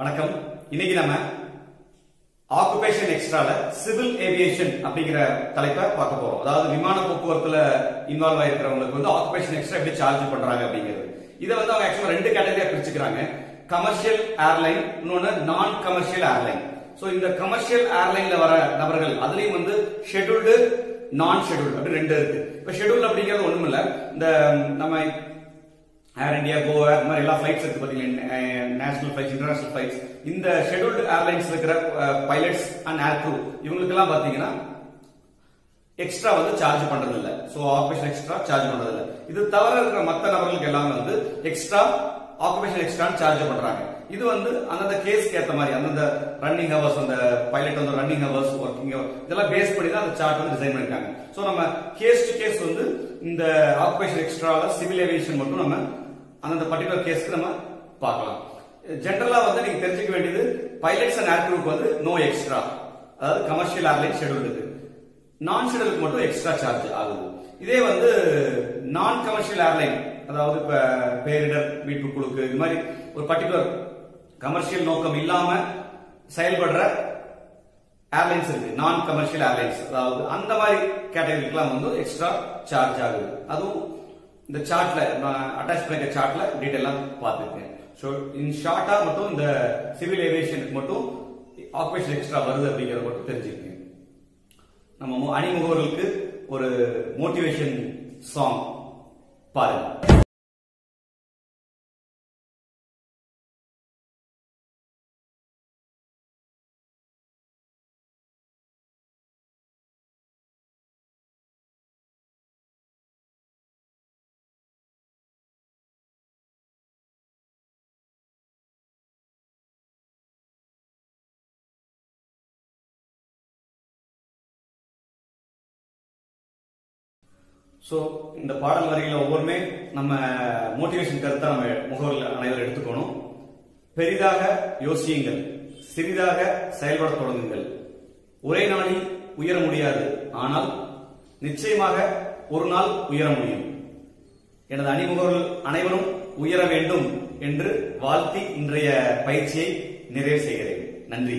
வணக்கம். இன்னைக்கு நம்ம ஆக்குபேஷன் எக்ஸ்ட்ரால சிவில் ஏவியேஷன் அப்படிங்கிற தலைப்பை பார்க்க போறோம். அதாவது விமான போக்குவரத்துல இன்வால்வ் ஆயிருக்கிறவங்களுக்கு வந்து ஆக்குபேஷன் எக்ஸ்ட்ரா எப்படி சார்ஜ் பண்றாங்க அப்படிங்கிறது. இதை வந்து அவங்க ஆக்சுவலா ரெண்டு கேட்டகரியா பிரிச்சுக்கிறாங்க. கமர்ஷியல் ஏர்லைன் இன்னொன்னு நான் கமர்ஷியல் ஏர்லைன் ஸோ இந்த கமர்ஷியல் ஏர்லைன்ல வர நபர்கள் அதுலயும் வந்து ஷெட்யூல்டு நான் ஷெடியூல் அப்படி ரெண்டு இருக்கு. இப்ப ஷெட்யூல் அப்படிங்கிறது ஒண்ணும் இந்த நம்ம ஏர் இந்தியா கோவா இந்த மாதிரி எல்லா ஃபிளைட்ஸ் இருக்கு பார்த்தீங்கன்னா நேஷனல் ஃபிளைட்ஸ் இன்டர்நேஷனல் ஃபிளைட்ஸ் இந்த ஷெடியூல்டு ஏர்லைன்ஸ் இருக்கிற பைலட்ஸ் அண்ட் ஏர் க்ரூ இவங்களுக்கு எல்லாம் பாத்தீங்கன்னா எக்ஸ்ட்ரா வந்து சார்ஜ் பண்றது இல்ல சோ ஆக்குபேஷன் எக்ஸ்ட்ரா சார்ஜ் பண்றது இல்ல இது தவிர இருக்கிற மத்த நபர்களுக்கு எல்லாமே வந்து எக்ஸ்ட்ரா ஆக்குபேஷன் எக்ஸ்ட்ரா சார்ஜ் பண்றாங்க. இது வந்து அந்தந்த கேஸ்க்கு ஏத்த மாதிரி அந்தந்த ரன்னிங் ஹவர்ஸ் அந்த பைலட் வந்து ரன்னிங் ஹவர்ஸ் ஒர்க்கிங் இதெல்லாம் பேஸ் பண்ணி தான் அந்த சார்ட் வந்து டிசைன் பண்ணிருக்காங்க. சோ நம்ம கேஸ் டு கேஸ் வந்து இந்த ஆக்குபேஷன் எக்ஸ்ட்ரால சிவில் ஏவியேஷன் மட்டும் நம்ம அந்தந்த பர்டிகுலர் கேஸ்க்கு நம்ம பார்க்கலாம். ஜென்ரலா வந்து நீங்க தெரிஞ்சுக்க வேண்டியது பைலட்ஸ் அண்ட் ஏர்க்ரூக்கு வந்து நோ எக்ஸ்ட்ரா அதாவது கமர்ஷியல் ஏர்லைன் ஷெட்யூல் இருக்கு. நான் ஷெடியூலுக்கு மட்டும் எக்ஸ்ட்ரா சார்ஜ் ஆகுது. இதே வந்து நான் கமர்ஷியல் ஏர்லைன் அதாவது இப்ப பேரிடர் மீட்பு குழுக்கு இது மாதிரி ஒரு பர்டிகுலர் கமர்ஷியல் நோக்கம் இல்லாம செயல்படுற ஏர்லைன்ஸ் இருக்கு. நான் கமர்ஷியல் ஏர்லைன்ஸ் அதாவது அந்த மாதிரி கேட்டகரிக்கெல்லாம் வந்து எக்ஸ்ட்ரா சார்ஜ் ஆகுது. அதுவும் இந்த சார்ட்ல நான் அட்டாச் பண்ணிருக்க சார்ட்ல டீட்டெயிலாம் பார்த்துருக்கேன். ஸோ இன் ஷார்ட்டா மட்டும் இந்த சிவில் ஏவியேஷனுக்கு மட்டும் ஆக்குபேஷன் எக்ஸ்ட்ரா வருது அப்படிங்கிறத மட்டும் தெரிஞ்சுக்கங்க. நம்ம அணிமுகவர்களுக்கு ஒரு மோட்டிவேஷன் சாங் பாருங்க. ஸோ இந்த பாடல் வரையில் ஒவ்வொருமே நம்ம மோட்டிவேஷன் கருத்தை நம்ம முகவர்கள் அனைவரும் எடுத்துக்கணும். பெரிதாக யோசியுங்கள். சிறிதாக செயல்பட தொடங்குங்கள். ஒரே நாளில் உயர முடியாது. ஆனால் நிச்சயமாக ஒரு நாள் உயர முடியும். எனது அணிமுகர்கள் அனைவரும் உயர வேண்டும் என்று வாழ்த்தி இன்றைய பயிற்சியை நிறைவு செய்கிறேன். நன்றி.